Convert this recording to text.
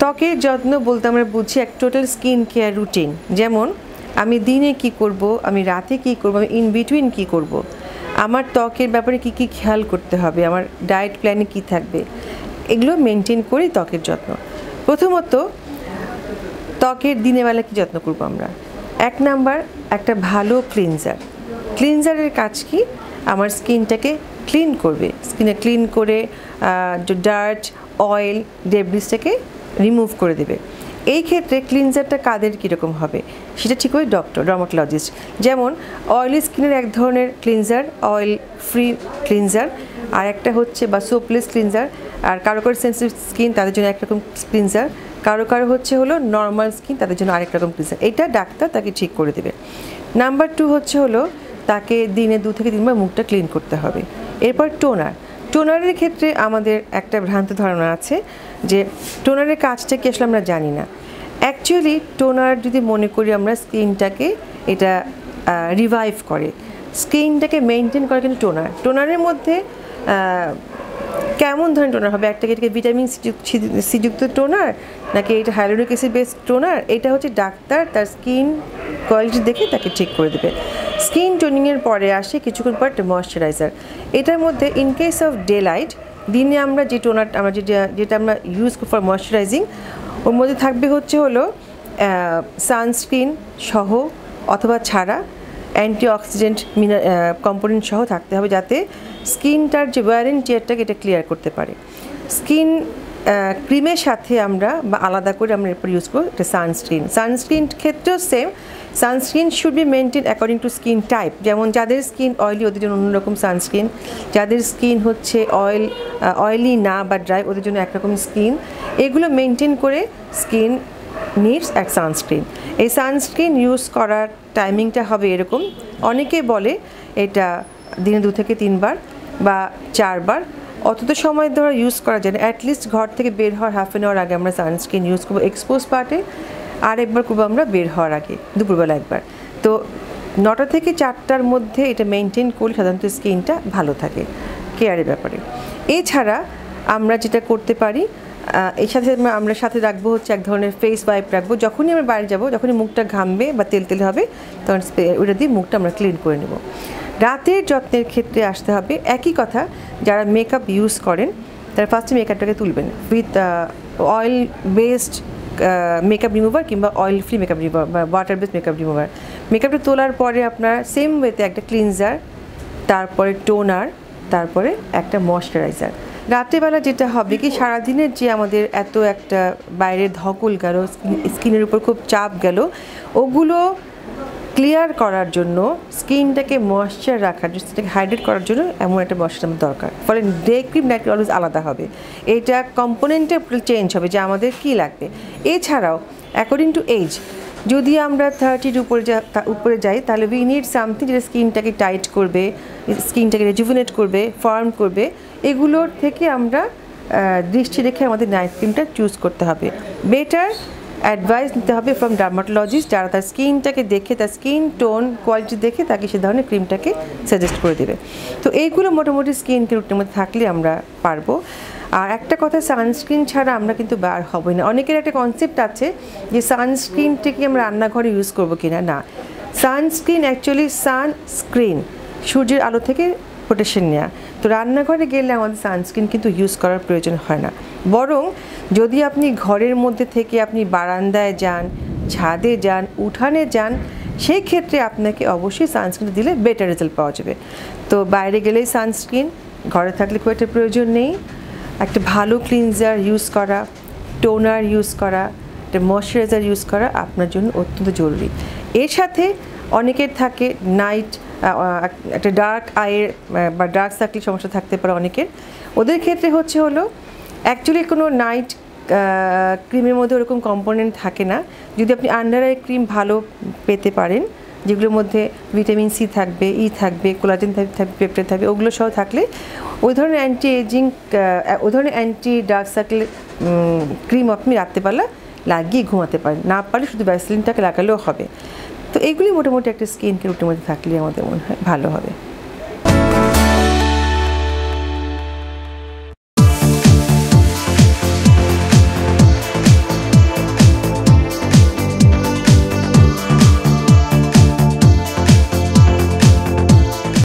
ত্বকের যত্ন বলতে আমরা বুঝি এক টোটাল স্কিন কেয়ার রুটিন যেমন, আমি দিনে কি করব, আমি রাতে কি করব, আমি ইন বিটুইন কি করব। আমার ত্বকের ব্যাপারে কি কি খেয়াল করতে হবে? আমার ডায়েট প্ল্যানে কি থাকবে? এগুলো মেনটেন করি ত্বকের যত্ন। প্রথমত, ত্বকের দিনের বেলা কি যত্ন করব আমরা? এক নাম্বার একটা ভালো ক্লিনজার ক্লিনজারের কাজ কি? আমার স্কিনটাকে ক্লিন করবে। স্কিনে ক্লিন করে ডার্ট অয়েল ডেব্রিসটাকে রিমুভ করে দেবে। এই ক্ষেত্রে ক্লিনজারটা কাদের কীরকম হবে? সেটা ঠিক ওই ডক্টর ডর্মাটোলজিস্ট যেমন অয়েলি স্কিনের এক ধরনের ক্লিনজার অয়েল ফ্রি ক্লিনজার আর একটা হচ্ছে বা সোপলেস ক্লিনজার আর কারও কারও সেন্সিটিভ স্কিন তাদের জন্য একরকম ক্লিনজার কারও কারও হচ্ছে হলো নর্মাল স্কিন তাদের জন্য আরেক রকম ক্লিনজার এটা ডাক্তার তাকে ঠিক করে দেবে। নাম্বার টু হচ্ছে হলো, তাকে দিনে দু থেকে তিনবার মুখটা ক্লিন করতে হবে। এরপর টোনার টোনারের ক্ষেত্রে আমাদের একটা ভ্রান্ত ধারণা আছে যে টোনারের কাজটা কি আসলে আমরা জানি না। অ্যাকচুয়ালি টোনার যদি মনে করি আমরা স্কিনটাকে এটা রিভাইভ করে। স্কিনটাকে মেনটেন করে কিন্তু টোনার। টোনারের মধ্যে কেমন ধরনের টোনার হবে? একটা এটাকে ভিটামিন সিযুক্ত টোনার? নাকি এটা হাইলোরিক অ্যাসিড বেসড টোনার? এটা হচ্ছে ডাক্তার তার স্কিন কোয়ালিটি দেখে তাকে ঠিক করে দেবে। স্কিন টোনিংয়ের পরে আসে কিছুক্ষণ পর ময়শ্চারাইজার। এটার মধ্যে in case of day light দিনে আমরা যে টোনার আমরা যেটা যেটা আমরা ইউজ ফর ময়শ্চারাইজিং ওর মধ্যে থাকবে হচ্ছে হলো সানস্ক্রিন সহ অথবা ছাড়া অ্যান্টিঅক্সিডেন্ট মিনা কম্পোনেন্ট সহ থাকতে হবে যাতে স্কিনটার যে ওয়ার অ্যান্ড টিয়ারটাকে এটা ক্লিয়ার করতে পারে। স্কিন ক্রিমের সাথে আমরা বা আলাদা করে আমরা এরপর ইউজ করব এটা সানস্ক্রিন সানস্ক্রিন ক্ষেত্রেও same sunscreen should be maintain according to skin type যেমন যাদের স্কিন অয়েলি ওদের জন্য অন্যরকম সানস্ক্রিন যাদের স্কিন হচ্ছে অয়েল অয়েলি না বা ড্রাই ওদের জন্য একরকম স্কিন এগুলো মেনটেন করে স্কিন নিডস এক সানস্ক্রিন এই সানস্ক্রিন ইউজ করার টাইমিংটা হবে এরকম। অনেকে বলে এটা দিনে দু থেকে তিনবার বা চারবার। অত সময় ধরে ইউজ করা যায় না। অ্যাটলিস্ট ঘর থেকে বের হওয়ার হাফ অ্যান আওয়ার আগে আমরা সানস্ক্রিন ইউজ করব। এক্সপোজ পার্টে আর একবার করব আমরা বের হওয়ার আগে, দুপুরবেলা একবার। তো নটা থেকে চারটার মধ্যে এটা মেনটেন করলে সাধারণত স্কিনটা ভালো থাকে কেয়ারের ব্যাপারে। এছাড়া আমরা যেটা করতে পারি এর সাথে আমরা সাথে রাখব হচ্ছে এক ধরনের ফেস ওয়াইপ রাখব। যখনই আমরা বাইরে যাব, যখনই মুখটা ঘামবে বা তেল তেল হবে, তখন ওটা দিয়ে মুখটা আমরা ক্লিন করে নেব। রাতের যত্নের ক্ষেত্রে আসতে হবে, একই কথা, যারা মেকআপ ইউজ করেন, তারা ফার্স্টে মেকআপটাকে তুলবেন। With oil based makeup remover কিংবা অয়েল ফ্রি মেকআপ রিমুভার বা ওয়াটার বেস মেকআপ রিমুভার মেকআপটা তোলার পরে আপনার সেম ওয়েতে একটা ক্লিনজার তারপরে টোনার তারপরে একটা ময়শ্চারাইজার রাত্রেবেলা যেটা হবে কি, সারাদিনের যে আমাদের এত একটা বাইরের ধকল গেল স্কিনের উপর খুব চাপ গেল, ওগুলো ক্লিয়ার করার জন্য স্কিনটাকে ময়শ্চার রাখার জন্য, সেটাকে হাইড্রেট করার জন্য এমন একটা ময়শ্চার আমাদের দরকার। ফলে ডে ক্রিম নাইট অলওয়েজ আলাদা হবে। এটা কম্পোনেন্টে চেঞ্জ হবে যে আমাদের কী লাগবে। এছাড়াও অ্যাকর্ডিং টু এজ যদি আমরা থার্টির উপরে উপরে যাই, তাহলে উই নিড সামথিং যেটা স্কিনটাকে টাইট করবে, স্কিনটাকে রেজুভিনেট করবে ফার্ম করবে। এগুলোর থেকে আমরা দৃষ্টি রেখে আমাদের নাইট ক্রিমটা চুজ করতে হবে। বেটার অ্যাডভাইস নিতে হবে ফ্রম ডার্মাটোলজিস্ট যারা তার স্কিনটাকে দেখে, তার স্কিন টোন কোয়ালিটি দেখে, তাকে সে ধরনের ক্রিমটাকে সাজেস্ট করে দেবে। তো এইগুলো মোটামুটি স্কিন রুটিনের মধ্যে থাকলে আমরা পারব। আর একটা কথা সানস্ক্রিন ছাড়া আমরা কিন্তু বার হবই না। অনেকের একটা কনসেপ্ট আছে যে সানস্ক্রিনটাকে আমরা রান্নাঘরে ইউজ করব কিনা? না। সানস্ক্রিন অ্যাকচুয়ালি সানস্ক্রিন সূর্যের আলো থেকে প্রোটেকশন নেওয়া তো রান্নাঘরে গেলে আমাদের সানস্ক্রিন কিন্তু ইউজ করার প্রয়োজন হয় না। বরং যদি আপনি ঘরের মধ্যে থেকে আপনি বারান্দায় যান, ছাদে যান, উঠানে যান সেই ক্ষেত্রে আপনাকে অবশ্যই সানস্ক্রিন দিলে বেটার রেজাল্ট পাওয়া যাবে। তো বাইরে গেলেই সানস্ক্রিন ঘরে থাকলে খুব একটা প্রয়োজন নেই। একটা ভালো ক্লিনজার ইউজ করা টোনার ইউজ করা, একটা ময়শ্চারাইজার ইউজ করা আপনার জন্য অত্যন্ত জরুরি। এর সাথে অনেকের থাকে নাইট একটা ডার্ক আয়ের বা ডার্ক সার্কেল সমস্যা থাকতে পারে অনেকের। ওদের ক্ষেত্রে হচ্ছে হলো অ্যাকচুয়ালি কোনো নাইট ক্রিমের মধ্যে ওরকম কম্পোনেন্ট থাকে না। যদি আপনি আন্ডার আই ক্রিম ভালো পেতে পারেন, যেগুলোর মধ্যে ভিটামিন সি থাকবে ই থাকবে কোলাজেন থাকবে পেপটাইড থাকবে, ওগুলো সহ থাকলে ওই ধরনের অ্যান্টি এজিং ওই ধরনের অ্যান্টি ডার্ক সার্কেল ক্রিম আপনি রাখতে পারলে লাগিয়ে ঘুমাতে পারেন। না পারলে শুধু ভ্যাসলিনটাকে লাগালেও হবে। তো এইগুলি মোটামুটি একটা স্কিন কেয়ার রুটিনের মধ্যে থাকলে আমাদের মনে হয় ভালো হবে।